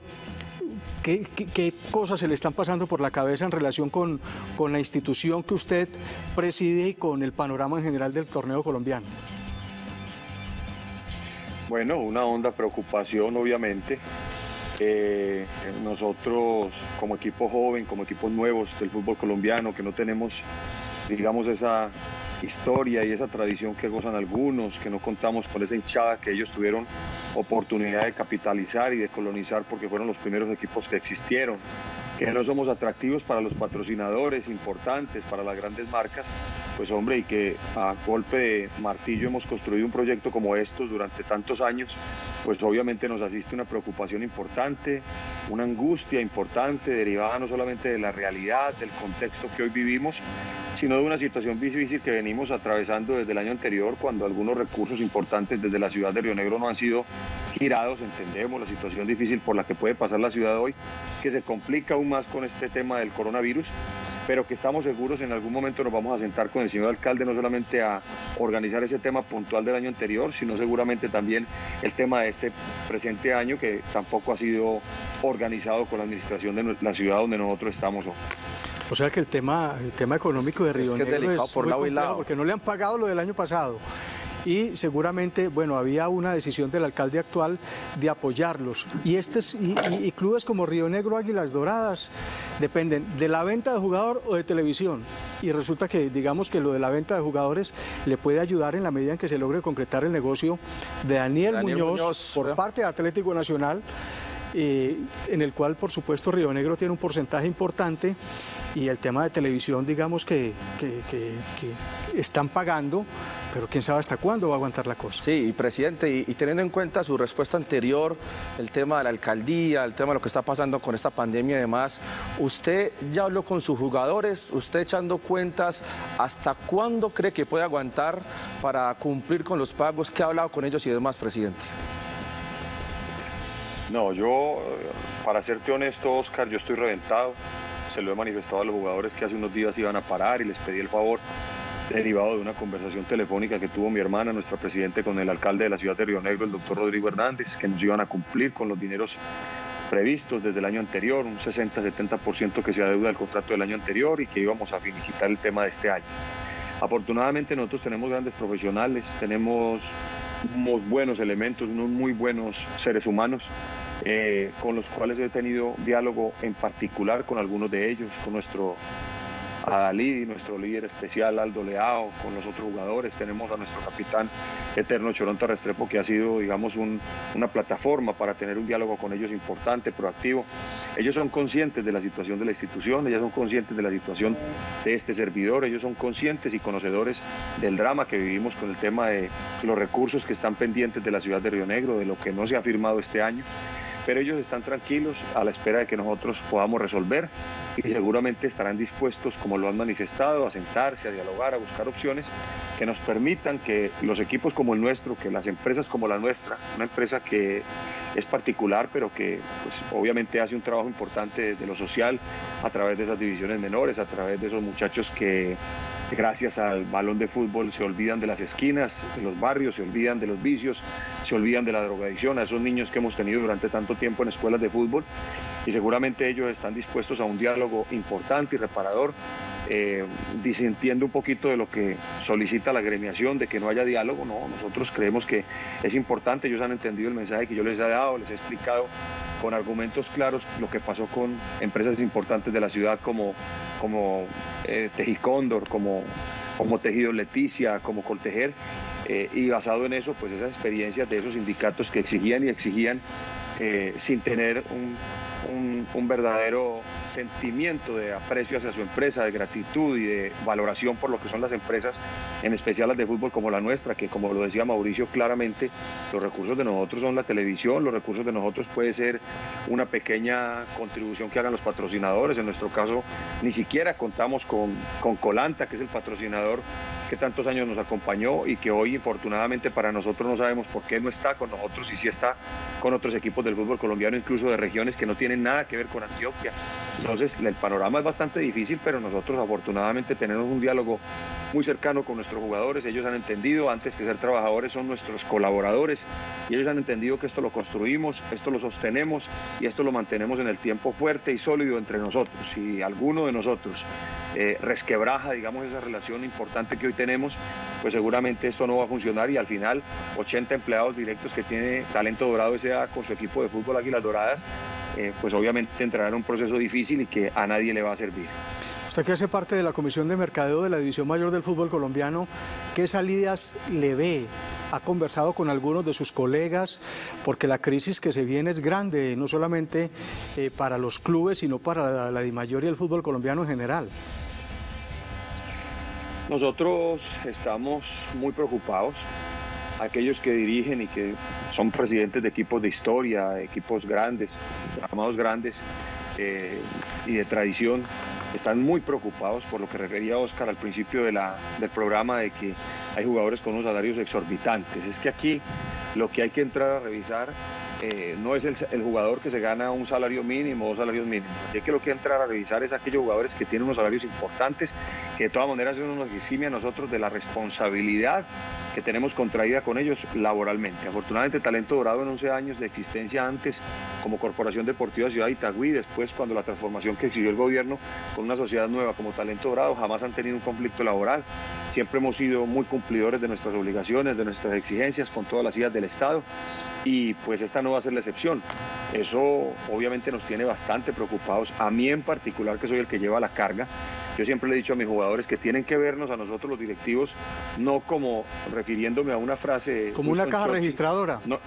¿Qué, cosas se le están pasando por la cabeza en relación con, con, la institución que usted preside y con el panorama en general del torneo colombiano? Bueno, una honda preocupación, obviamente. Eh, nosotros como equipo joven, como equipos nuevos del fútbol colombiano, que no tenemos, digamos, esa historia y esa tradición que gozan algunos, que no contamos con esa hinchada que ellos tuvieron oportunidad de capitalizar y de colonizar porque fueron los primeros equipos que existieron, que no somos atractivos para los patrocinadores importantes, para las grandes marcas, pues hombre, y que a golpe de martillo hemos construido un proyecto como estos durante tantos años, pues obviamente nos asiste una preocupación importante, una angustia importante derivada no solamente de la realidad, del contexto que hoy vivimos, sino de una situación difícil que venimos atravesando desde el año anterior, cuando algunos recursos importantes desde la ciudad de Río Negro no han sido girados, entendemos la situación difícil por la que puede pasar la ciudad hoy, que se complica aún más con este tema del coronavirus, pero que estamos seguros en algún momento nos vamos a sentar con el señor alcalde no solamente a organizar ese tema puntual del año anterior, sino seguramente también el tema de este presente año que tampoco ha sido organizado con la administración de la ciudad donde nosotros estamos hoy. O sea que el tema, el tema económico de Río es Negro es, por lado y lado. porque no le han pagado lo del año pasado y seguramente, bueno, había una decisión del alcalde actual de apoyarlos. Y, y, clubes como Río Negro, Águilas Doradas, dependen de la venta de jugador o de televisión. Y resulta que, digamos que lo de la venta de jugadores le puede ayudar en la medida en que se logre concretar el negocio de Daniel, Muñoz, por parte de Atlético Nacional. Eh, en el cual por supuesto Río Negro tiene un porcentaje importante y el tema de televisión digamos que, que están pagando pero quién sabe hasta cuándo va a aguantar la cosa. Sí, presidente, y, teniendo en cuenta su respuesta anterior, el tema de la alcaldía, el tema de lo que está pasando con esta pandemia y demás, ¿usted ya habló con sus jugadores? ¿Usted echando cuentas hasta cuándo cree que puede aguantar para cumplir con los pagos? ¿Qué ha hablado con ellos y demás, presidente? No, yo, para serte honesto, Oscar, yo estoy reventado. Se lo he manifestado a los jugadores que hace unos días iban a parar y les pedí el favor derivado de una conversación telefónica que tuvo mi hermana, nuestra presidente, con el alcalde de la ciudad de Río Negro, el doctor Rodrigo Hernández, que nos iban a cumplir con los dineros previstos desde el año anterior, un 60-70% que se adeuda del contrato del año anterior y que íbamos a finiquitar el tema de este año. Afortunadamente nosotros tenemos grandes profesionales, tenemos unos buenos elementos, unos muy buenos seres humanos eh, con los cuales he tenido diálogo en particular con algunos de ellos, con nuestro a Dalí, nuestro líder especial Aldo Leao, con los otros jugadores, tenemos a nuestro capitán eterno Choronta Restrepo, que ha sido, digamos, una plataforma para tener un diálogo con ellos importante, proactivo. Ellos son conscientes de la situación de la institución, ellos son conscientes de la situación de este servidor, ellos son conscientes y conocedores del drama que vivimos con el tema de los recursos que están pendientes de la ciudad de Río Negro, de lo que no se ha firmado este año pero ellos están tranquilos a la espera de que nosotros podamos resolver y seguramente estarán dispuestos, como lo han manifestado, a sentarse, a dialogar, a buscar opciones que nos permitan que los equipos como el nuestro, que las empresas como la nuestra, una empresa que es particular, pero que pues, obviamente hace un trabajo importante de lo social a través de esas divisiones menores, a través de esos muchachos que gracias al balón de fútbol se olvidan de las esquinas, de los barrios, se olvidan de los vicios, se olvidan de la drogadicción, a esos niños que hemos tenido durante tanto tiempo en escuelas de fútbol. Y seguramente ellos están dispuestos a un diálogo importante y reparador, eh, disintiendo un poquito de lo que solicita la gremiación de que no haya diálogo, no, nosotros creemos que es importante, ellos han entendido el mensaje que yo les he dado, les he explicado con argumentos claros lo que pasó con empresas importantes de la ciudad como, como eh, Tejicóndor, como, como Tejido Leticia, como Coltejer, eh, y basado en eso, pues esas experiencias de esos sindicatos que exigían y exigían eh, sin tener un un, verdadero sentimiento de aprecio hacia su empresa, de gratitud y de valoración por lo que son las empresas, en especial las de fútbol como la nuestra, que como lo decía Mauricio claramente, los recursos de nosotros son la televisión, los recursos de nosotros puede ser una pequeña contribución que hagan los patrocinadores, en nuestro caso ni siquiera contamos con, con Colanta, que es el patrocinador que tantos años nos acompañó y que hoy infortunadamente para nosotros no sabemos por qué no está con nosotros y sí está con otros equipos del fútbol colombiano, incluso de regiones que no tienen nada que ver con Antioquia, Entonces, el panorama es bastante difícil, pero nosotros afortunadamente tenemos un diálogo muy cercano con nuestros jugadores. Ellos han entendido, antes que ser trabajadores, son nuestros colaboradores y ellos han entendido que esto lo construimos, esto lo sostenemos y esto lo mantenemos en el tiempo fuerte y sólido entre nosotros. Si alguno de nosotros eh, resquebraja, digamos, esa relación importante que hoy tenemos, pues seguramente esto no va a funcionar y al final 80 empleados directos que tiene Talento Dorado S.A. con su equipo de fútbol Águilas Doradas, eh, pues obviamente entrará en un proceso difícil y que a nadie le va a servir. Usted que hace parte de la Comisión de Mercadeo de la División Mayor del Fútbol Colombiano, ¿qué salidas le ve? ¿Ha conversado con algunos de sus colegas? Porque la crisis que se viene es grande, no solamente eh, para los clubes, sino para la, la Dimayor y el fútbol colombiano en general. Nosotros estamos muy preocupados. Aquellos que dirigen y que son presidentes de equipos de historia, equipos grandes, llamados grandes eh, y de tradición, están muy preocupados por lo que refería Oscar al principio del programa de que hay jugadores con unos salarios exorbitantes. Es que aquí lo que hay que entrar a revisar eh, no es el, jugador que se gana un salario mínimo o dos salarios mínimos. Así que lo que entrar a revisar es aquellos jugadores que tienen unos salarios importantes, que de todas maneras eso nos exime a nosotros de la responsabilidad que tenemos contraída con ellos laboralmente. Afortunadamente Talento Dorado en 11 años de existencia antes como Corporación Deportiva Ciudad de Itagüí, después cuando la transformación que exigió el gobierno una sociedad nueva como Talento Dorado, jamás han tenido un conflicto laboral. Siempre hemos sido muy cumplidores de nuestras obligaciones, de nuestras exigencias con todas las ideas del Estado y pues esta no va a ser la excepción. Eso obviamente nos tiene bastante preocupados, a mí en particular que soy el que lleva la carga. Yo siempre le he dicho a mis jugadores que tienen que vernos a nosotros los directivos no como refiriéndome a una frase... Como una caja registradora. No,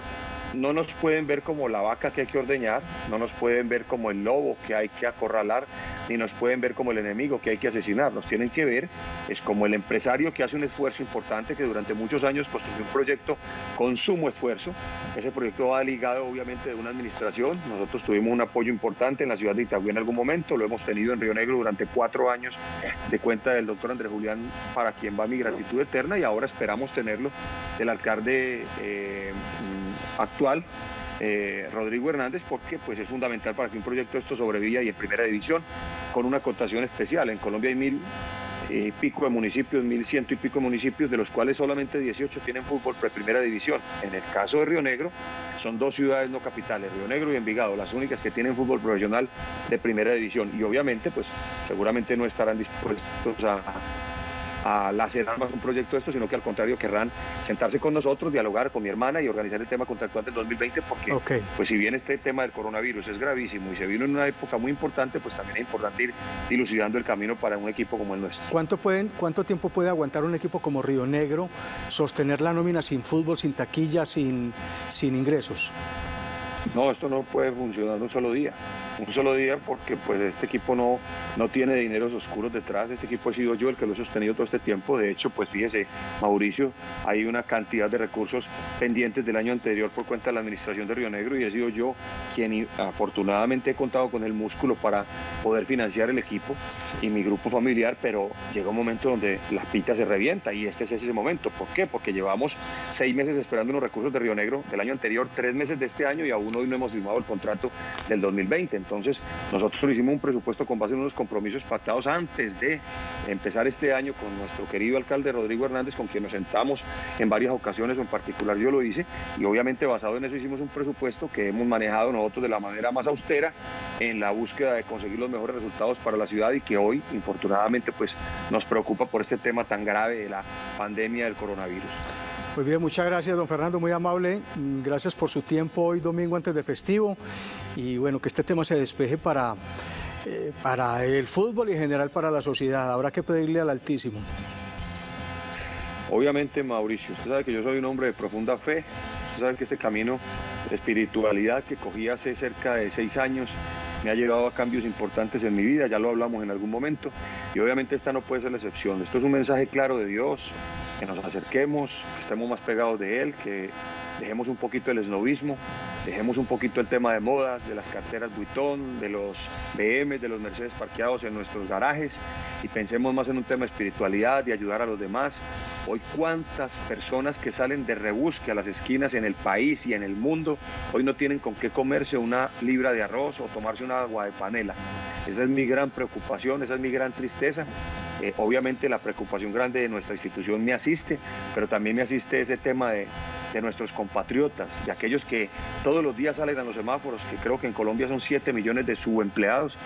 no nos pueden ver como la vaca que hay que ordeñar, no nos pueden ver como el lobo que hay que acorralar, ni nos pueden ver como el enemigo que hay que asesinar. Nos tienen que ver es como el empresario que hace un esfuerzo importante, que durante muchos años construyó un proyecto con sumo esfuerzo. Ese proyecto va ligado obviamente de una administración. Nosotros tuvimos un apoyo importante en la ciudad de Itagüí en algún momento, lo hemos tenido en Río Negro durante cuatro años de cuenta del doctor Andrés Julián, para quien va mi gratitud eterna, y ahora esperamos tenerlo del alcalde eh, actual, eh, Rodrigo Hernández, porque pues, es fundamental para que un proyecto esto sobreviva y en primera división, con una cotación especial. En Colombia hay mil y pico de municipios, mil ciento y pico de municipios, de los cuales solamente 18 tienen fútbol pre primera división. En el caso de Río Negro, son dos ciudades no capitales, Río Negro y Envigado, las únicas que tienen fútbol profesional de primera división. Y obviamente, pues seguramente no estarán dispuestos a a lacerar más un proyecto de esto, sino que al contrario querrán sentarse con nosotros, dialogar con mi hermana y organizar el tema contractual del 2020, porque okay. pues si bien este tema del coronavirus es gravísimo y se vino en una época muy importante, pues también es importante ir dilucidando el camino para un equipo como el nuestro. ¿Cuánto, pueden, cuánto tiempo puede aguantar un equipo como Río Negro sostener la nómina sin fútbol, sin taquilla, sin, sin ingresos? No, esto no puede funcionar un solo día. Un solo día porque pues este equipo no, no tiene dineros oscuros detrás. Este equipo he sido yo el que lo he sostenido todo este tiempo. De hecho, pues fíjese, Mauricio, hay una cantidad de recursos pendientes del año anterior por cuenta de la administración de Río Negro y he sido yo quien afortunadamente he contado con el músculo para poder financiar el equipo y mi grupo familiar, pero llega un momento donde la pita se revienta y este es ese momento. ¿Por qué? Porque llevamos seis meses esperando unos recursos de Río Negro del año anterior, tres meses de este año y aún hoy no hemos firmado el contrato del 2020. Entonces, nosotros hicimos un presupuesto con base en unos compromisos pactados antes de empezar este año con nuestro querido alcalde Rodrigo Hernández, con quien nos sentamos en varias ocasiones, o en particular yo lo hice, y obviamente basado en eso hicimos un presupuesto que hemos manejado nosotros de la manera más austera en la búsqueda de conseguir los mejores resultados para la ciudad y que hoy, infortunadamente, pues nos preocupa por este tema tan grave de la pandemia del coronavirus. Muy bien, muchas gracias, don Fernando, muy amable. Gracias por su tiempo hoy domingo antes de festivo y bueno, que este tema se despeje para, eh, para el fútbol y en general para la sociedad. Habrá que pedirle al Altísimo. Obviamente, Mauricio, usted sabe que yo soy un hombre de profunda fe. Usted sabe que este camino de espiritualidad que cogí hace cerca de seis años me ha llevado a cambios importantes en mi vida, ya lo hablamos en algún momento, y obviamente esta no puede ser la excepción. Esto es un mensaje claro de Dios, que nos acerquemos, que estemos más pegados de él, que dejemos un poquito el esnovismo, dejemos un poquito el tema de modas, de las carteras Vuitton, de los BM, de los Mercedes parqueados en nuestros garajes y pensemos más en un tema de espiritualidad, de ayudar a los demás. Hoy cuántas personas que salen de rebusque a las esquinas en el país y en el mundo, hoy no tienen con qué comerse una libra de arroz o tomarse una agua de panela. Esa es mi gran preocupación, esa es mi gran tristeza. Eh, obviamente la preocupación grande de nuestra institución me asiste, pero también me asiste ese tema de, de nuestros compatriotas, de aquellos que todos los días salen a los semáforos, que creo que en Colombia son 7 millones de subempleados,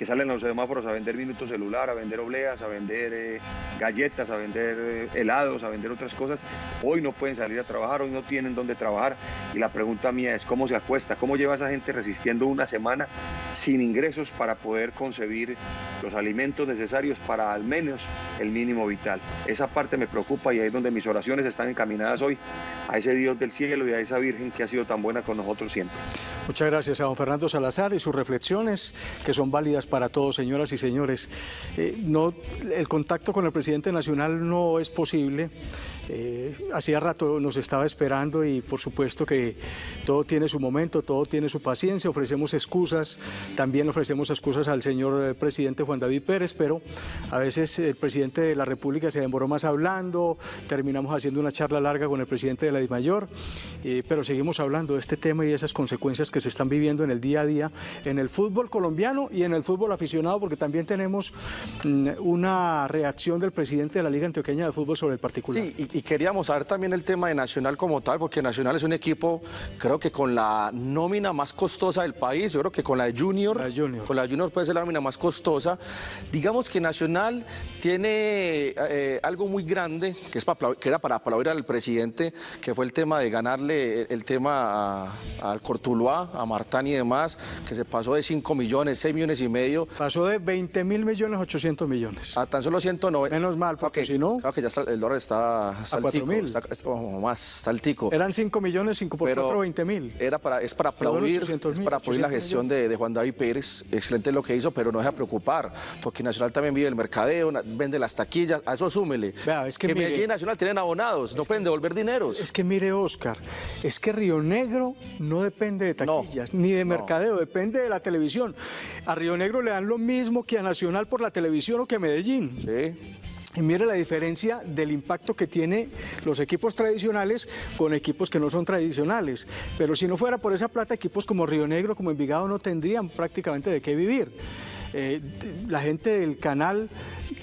que salen a los semáforos a vender minutos celular, a vender obleas, a vender eh, galletas, a vender eh, helados, a vender otras cosas. Hoy no pueden salir a trabajar, hoy no tienen dónde trabajar. Y la pregunta mía es, ¿cómo se acuesta? ¿Cómo lleva esa gente resistiendo una semana sin ingresos para poder concebir los alimentos necesarios para al menos el mínimo vital? Esa parte me preocupa y ahí es donde mis oraciones están encaminadas hoy a ese Dios del cielo y a esa Virgen que ha sido tan buena con nosotros siempre. Muchas gracias a don Fernando Salazar y sus reflexiones que son válidas para todos, señoras y señores. Eh, no, el contacto con el presidente nacional no es posible. Eh, hacía rato nos estaba esperando y por supuesto que todo tiene su momento, todo tiene su paciencia, ofrecemos excusas, también ofrecemos excusas al señor eh, presidente Juan David Pérez, pero a veces el presidente de la República se demoró más hablando, terminamos haciendo una charla larga con el presidente de la DIMAYOR, eh, pero seguimos hablando de este tema y de esas consecuencias que se están viviendo en el día a día en el fútbol colombiano y en el fútbol aficionado, porque también tenemos mm, una reacción del presidente de la Liga Antioqueña de Fútbol sobre el particular. Sí, y, y queríamos saber también el tema de Nacional como tal, porque Nacional es un equipo, creo que con la nómina más costosa del país, yo creo que con la de Junior, con la Junior puede ser la nómina más costosa. Digamos que Nacional tiene eh, algo muy grande, que, es para, que era para aplaudir al presidente, que fue el tema de ganarle el tema al Cortuluá, a Martán y demás, que se pasó de 5 millones, 6 millones y medio. Pasó de 20 mil millones 800 millones. A tan solo 190. Menos mal, porque si no... Claro que ya está- el dólar está, está A 4.000. está, está- o más, está altico. Eran 5 millones, 5 por Pero 4, 20 mil. Era para, es para aplaudir, 800 es mil, para aplaudir la 800 gestión de, de Juan David Pérez. Excelente lo que hizo, pero no deja preocupar, porque Nacional también vive el mercadeo, vende las taquillas, a eso súmele. Vea, es que mire- Medellín y Nacional tienen abonados, no pueden devolver dineros. Es que mire, Oscar, es que Río Negro no depende de taquillas, ni de mercadeo, depende de la televisión. A Río Negro le dan lo mismo que a Nacional por la televisión o que a Medellín. Sí. Y mire la diferencia del impacto que tiene los equipos tradicionales con equipos que no son tradicionales. Pero si no fuera por esa plata, equipos como Río Negro, como Envigado, no tendrían prácticamente de qué vivir. Eh, la gente del canal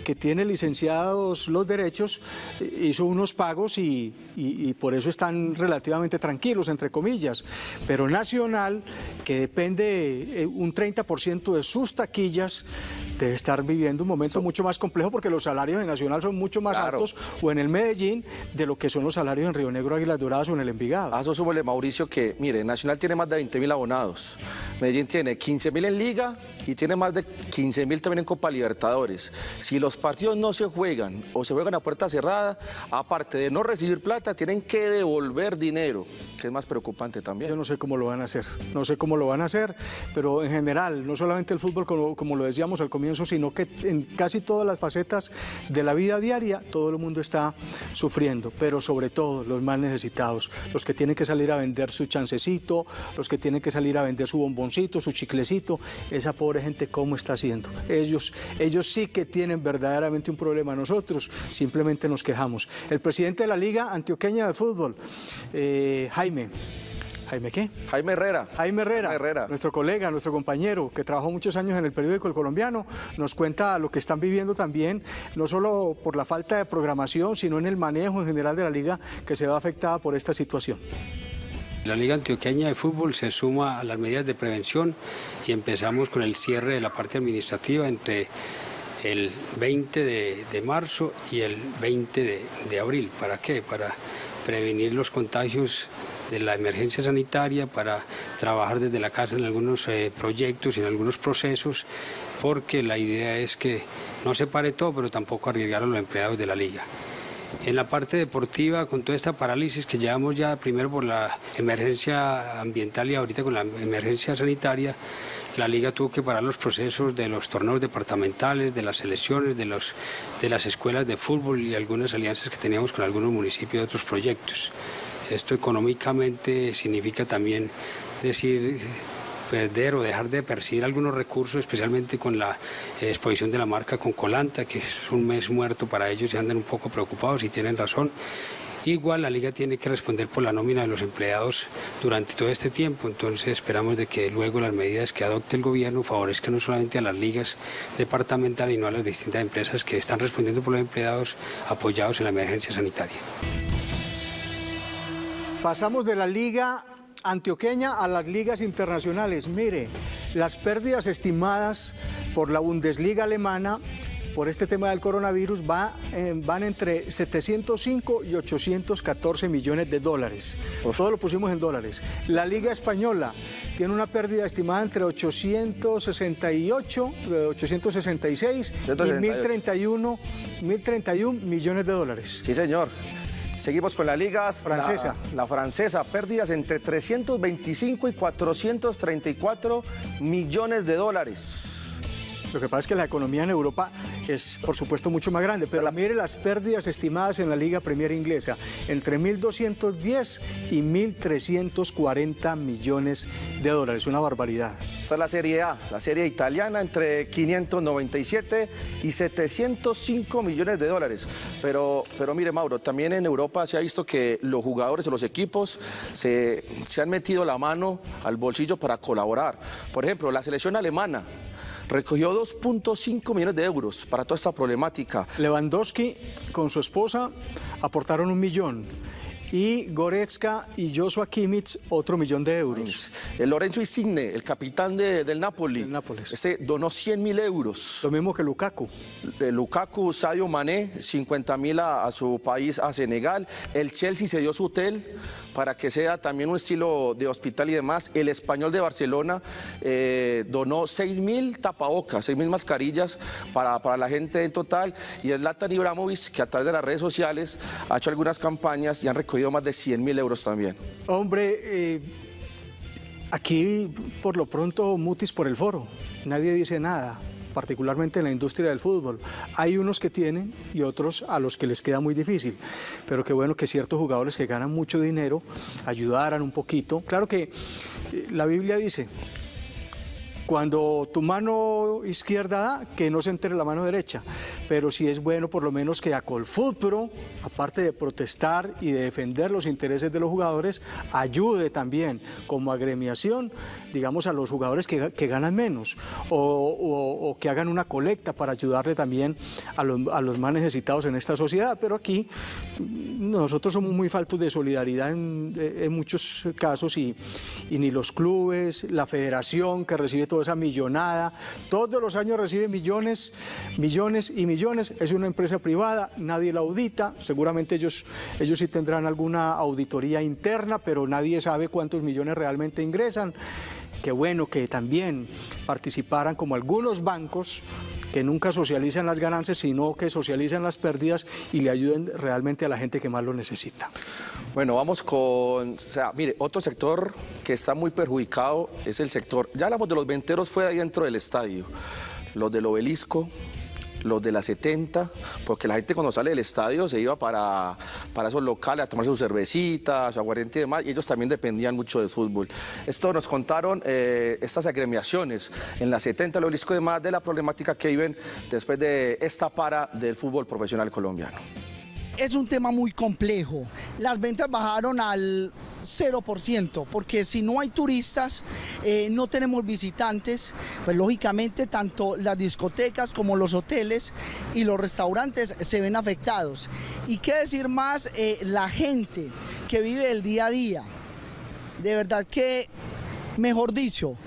que tiene licenciados los derechos eh, hizo unos pagos y, y- y por eso están relativamente tranquilos, entre comillas. Pero Nacional, que depende eh, un 30% de sus taquillas, debe estar viviendo un momento mucho más complejo porque los salarios en Nacional son mucho más Claro. altos o en el Medellín de lo que son los salarios en Río Negro, Águilas Doradas o en el Envigado. A eso súmele, Mauricio, que, mire, Nacional tiene más de 20 mil abonados. Medellín tiene 15 mil en Liga y tiene más de 15 mil también en Copa Libertadores. Si los partidos no se juegan o se juegan a puerta cerrada, aparte de no recibir plata, tienen que devolver dinero, que es más preocupante también. Yo no sé cómo lo van a hacer, no sé cómo lo van a hacer, pero en general, no solamente el fútbol, como, como lo decíamos al comienzo, sino que en casi todas las facetas de la vida diaria, todo el mundo está sufriendo, pero sobre todo los más necesitados, los que tienen que salir a vender su chancecito, los que tienen que salir a vender su bomboncito, su chiclecito, esa pobre gente, ¿cómo está haciendo? Ellos, ellos sí que tienen verdaderamente un problema, nosotros simplemente nos quejamos. El presidente de la Liga Antioqueña de Fútbol, eh, Jaime, ¿Jaime qué? Jaime Herrera. Jaime Herrera, Herrera. nuestro colega, nuestro compañero, que trabajó muchos años en el periódico El Colombiano, nos cuenta lo que están viviendo también, no solo por la falta de programación, sino en el manejo en general de la liga que se ve afectada por esta situación. La Liga Antioqueña de Fútbol se suma a las medidas de prevención y empezamos con el cierre de la parte administrativa entre el 20 de, de marzo y el 20 de, de abril. ¿Para qué? Para prevenir los contagios de la emergencia sanitaria, para trabajar desde la casa en algunos eh, proyectos y en algunos procesos, porque la idea es que no se pare todo, pero tampoco arriesgar a los empleados de la liga. En la parte deportiva, con toda esta parálisis que llevamos ya primero por la emergencia ambiental y ahorita con la emergencia sanitaria, la liga tuvo que parar los procesos de los torneos departamentales, de las selecciones, de, los, de las escuelas de fútbol y algunas alianzas que teníamos con algunos municipios de otros proyectos. Esto económicamente significa también decir perder o dejar de percibir algunos recursos, especialmente con la exposición de la marca con Colanta, que es un mes muerto para ellos y andan un poco preocupados y tienen razón. Igual la liga tiene que responder por la nómina de los empleados durante todo este tiempo, entonces esperamos de que luego las medidas que adopte el gobierno favorezcan no solamente a las ligas departamentales, sino a las distintas empresas que están respondiendo por los empleados apoyados en la emergencia sanitaria. Pasamos de la liga antioqueña a las ligas internacionales. Mire, las pérdidas estimadas por la Bundesliga alemana por este tema del coronavirus va, eh, van entre 705 y 814 millones de dólares. Todo lo pusimos en dólares. La Liga Española tiene una pérdida estimada entre 868, 866 y 1031, 1031 millones de dólares. Sí, señor. Seguimos con la liga francesa. La, la, francesa, pérdidas entre 325 y 434 millones de dólares. Lo que pasa es que la economía en Europa es, por supuesto, mucho más grande, pero mire las pérdidas estimadas en la Liga Premier Inglesa, entre 1.210 y 1.340 millones de dólares, una barbaridad. Esta es la Serie A, la Serie italiana, entre 597 y 705 millones de dólares. Pero, pero mire, Mauro, también en Europa se ha visto que los jugadores o los equipos se, se han metido la mano al bolsillo para colaborar. Por ejemplo, la selección alemana recogió 2.5 millones de euros para toda esta problemática. Lewandowski con su esposa aportaron un millón y Goretzka y Joshua Kimmich otro millón de euros. El Lorenzo Insigne, el capitán de, del Napoli, Nápoles. ese donó 100 mil euros. Lo mismo que Lukaku. El Lukaku, Sadio Mané, 50 mil a, a, su país, a Senegal. El Chelsea se dio su hotel para que sea también un estilo de hospital y demás. El español de Barcelona eh, donó 6 mil tapabocas, 6 mil mascarillas para, para, la gente en total. Y es Latan Ibrahimovic, que a través de las redes sociales ha hecho algunas campañas y han recogido más de 100 mil euros también. Hombre, eh, aquí por lo pronto mutis por el foro, nadie dice nada particularmente en la industria del fútbol. Hay unos que tienen y otros a los que les queda muy difícil, pero qué bueno que ciertos jugadores que ganan mucho dinero ayudaran un poquito. Claro que la Biblia dice, cuando tu mano izquierda da, que no se entere la mano derecha. Pero sí es bueno por lo menos que a Colfutpro, aparte de protestar y de defender los intereses de los jugadores, ayude también como agremiación, digamos, a los jugadores que, ganan menos o, que hagan una colecta para ayudarle también a los, más necesitados en esta sociedad. Pero aquí nosotros somos muy faltos de solidaridad en, en muchos casos y, y ni los clubes, la federación que recibe todo esa millonada. Todos los años recibe millones, millones y millones. Es una empresa privada, nadie la audita. Seguramente ellos, ellos sí tendrán alguna auditoría interna, pero nadie sabe cuántos millones realmente ingresan. Qué bueno que también participaran como algunos bancos que nunca socializan las ganancias, sino que socializan las pérdidas y le ayuden realmente a la gente que más lo necesita. Bueno, vamos con, o sea, mire, otro sector que está muy perjudicado es el sector, ya hablamos de los venteros fuera dentro del estadio, los del obelisco, los de la 70, porque la gente cuando sale del estadio se iba para, para esos locales a tomarse su cervecita, su aguardiente y demás, y ellos también dependían mucho del fútbol. Esto nos contaron eh, estas agremiaciones en la 70, el obelisco y demás, de la problemática que viven después de esta para del fútbol profesional colombiano es un tema muy complejo. Las ventas bajaron al 0%, porque si no hay turistas, eh, no tenemos visitantes, pues lógicamente tanto las discotecas como los hoteles y los restaurantes se ven afectados. Y qué decir más, eh, la gente que vive el día a día, de verdad que, mejor dicho,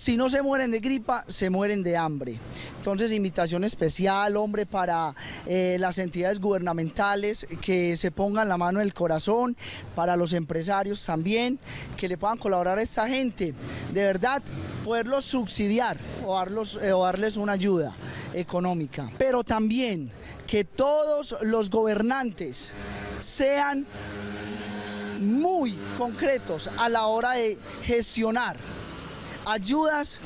si no se mueren de gripa, se mueren de hambre. Entonces, invitación especial, hombre, para eh, las entidades gubernamentales que se pongan la mano en el corazón, para los empresarios también, que le puedan colaborar a esta gente. De verdad, poderlos subsidiar o, eh, o darles una ayuda económica. Pero también que todos los gobernantes sean muy concretos a la hora de gestionar ayudas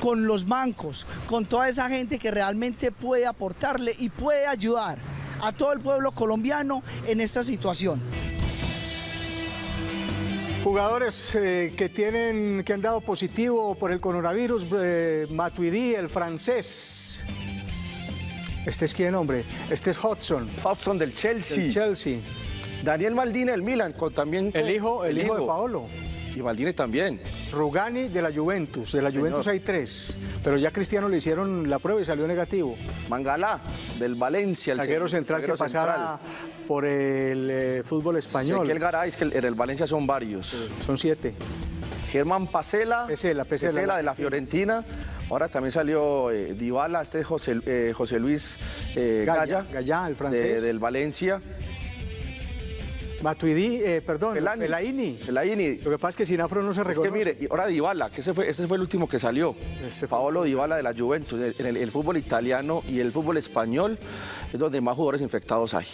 con los bancos, con toda esa gente que realmente puede aportarle y puede ayudar a todo el pueblo colombiano en esta situación. Jugadores eh, que tienen que han dado positivo por el coronavirus, eh, Matuidi, el francés. Este es quién, hombre? Este es Hudson. Hudson del Chelsea. Del Chelsea. Daniel Maldini del Milan, con también El hijo, el, hijo de Paolo. Y Maldini también. Rugani de la Juventus. De la Juventus hay tres. Pero ya Cristiano le hicieron la prueba y salió negativo. Mangala, del Valencia. El zaguero central que pasara central. por el eh, fútbol español. Ezequiel Garay, que en el Valencia son varios. Son siete. Germán Pasela, Pesela, Pesela. de la Fiorentina. Ahora también salió eh, Dybala, este es José, eh, José Luis eh, Gaya, Gaya, Gaya, el francés. de- del Valencia. Matuidi, eh, perdón, Fellaini. Fellaini. Fellaini. Lo que pasa es que sin afro no se Es reconoce. que mire, ahora Dybala, que ese fue, ese fue el último que salió. Este Paolo Dybala de la Juventus. En el, el fútbol italiano y el fútbol español es donde más jugadores infectados hay.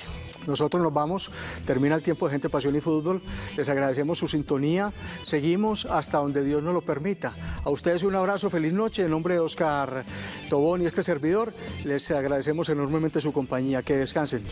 Nosotros nos vamos, termina el tiempo de Gente, Pasión y Fútbol. Les agradecemos su sintonía. Seguimos hasta donde Dios nos lo permita. A ustedes un abrazo, feliz noche. En nombre de Oscar Tobón y este servidor, les agradecemos enormemente su compañía. Que descansen.